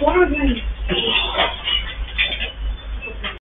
One of the